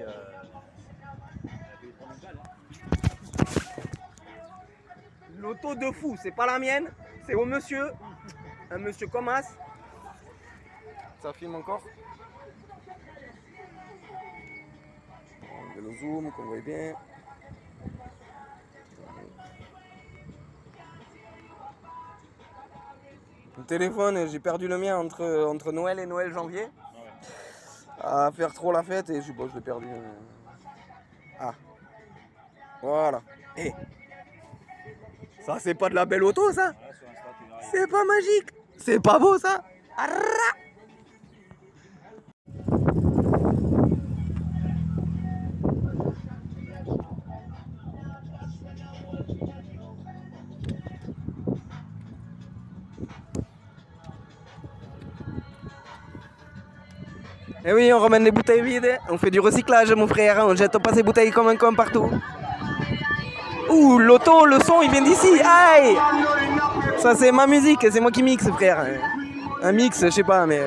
Euh, L'auto de fou, c'est pas la mienne, c'est au monsieur. Un monsieur comme As. Ça filme encore. On le zoom, qu'on voit bien. Le téléphone, j'ai perdu le mien entre, entre Noël et Noël janvier. À faire trop la fête et je, bon, je l'ai perdu. Ah. Voilà. Et ça c'est pas de la belle auto ça C'est pas magique C'est pas beau ça Et eh oui, on ramène les bouteilles vides, on fait du recyclage mon frère, on jette pas ces bouteilles comme un con partout. Ouh, l'auto, le son, il vient d'ici. Aïe Ça, c'est ma musique, c'est moi qui mixe, frère. Un mix, je sais pas, mais...